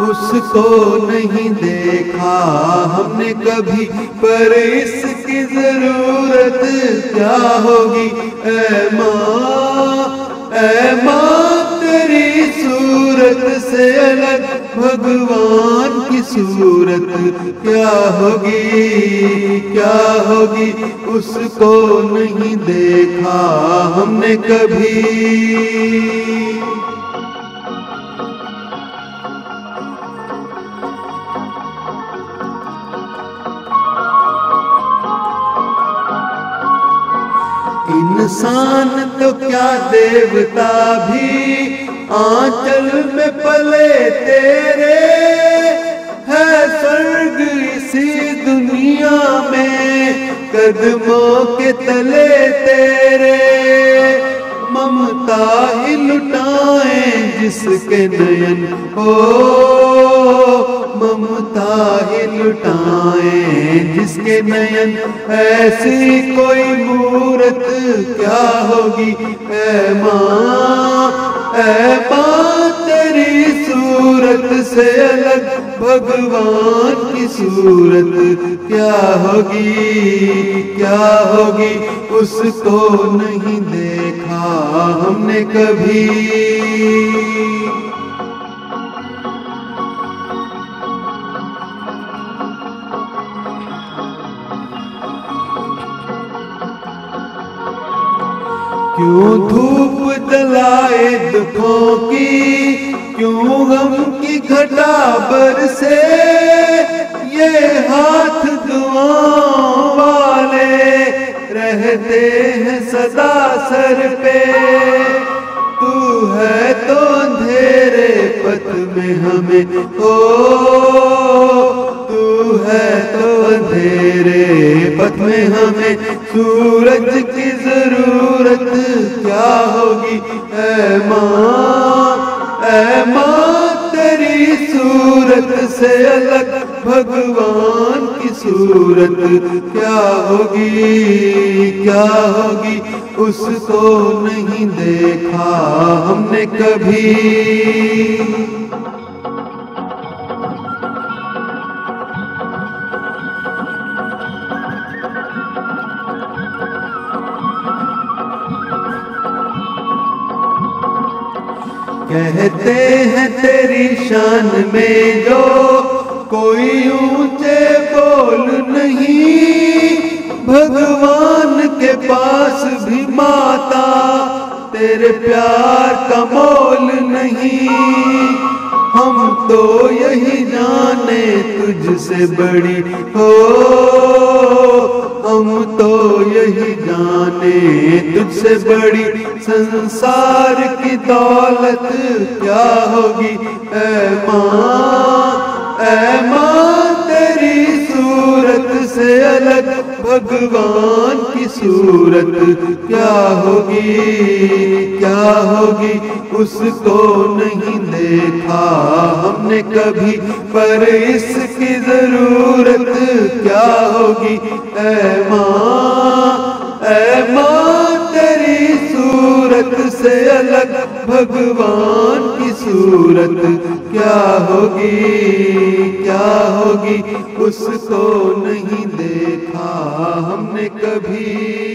उसको नहीं देखा। हमने कभी, पर इसकी ज़रूरत क्या होगी? ए माँ, तेरी सूरत से अलग भगवान की सूरत क्या होगी? क्या होगी? उसको नहीं देखा हमने कभी। इंसान तो क्या देवता भी आंचल में पले तेरे है स्वर्ग इसी दुनिया में कदमों के तले तेरे ममता ही लुटाए जिसके नयन हो ममता ही लुटाए जिसके नयन ऐसी कोई होगी ऐ माँ ए माँ तेरी सूरत से अलग, भगवान की सूरत क्या होगी? क्या होगी? उसको नहीं देखा हमने कभी। क्यों धूप जलाए दुखों की? क्यों गम की घटा बरसे ये हाथ दुआओं वाले रहते हैं सदा सर पे। तू है तो अंधेरे पथ में हमें, ओ, तू है तो अंधेरे पथ में हमें, सूरज की ज़रूरत अलग भगवान की सूरत क्या होगी? क्या होगी? उसको नहीं देखा हमने कभी। कहते हैं तेरी शान में जो कोई ऊँचे बोल नहीं। भगवान के पास भी माता, तेरे प्यार का मोल नहीं। हम तो यही जाने तुझसे बड़ी हो। हम तो यही जाने तुझसे बड़ी संसार की दौलत क्या होगी? ऐ माँ ऐ माँ तेरी से अलग भगवान की सूरत क्या होगी? क्या होगी? उसको नहीं देखा हमने कभी, पर इसकी ज़रूरत क्या होगी? ऐ माँ ऐ माँ, तेरी सूरत से अलग भगवान की सूरत क्या होगी? क्या होगी उसको नहीं देखा हमने कभी।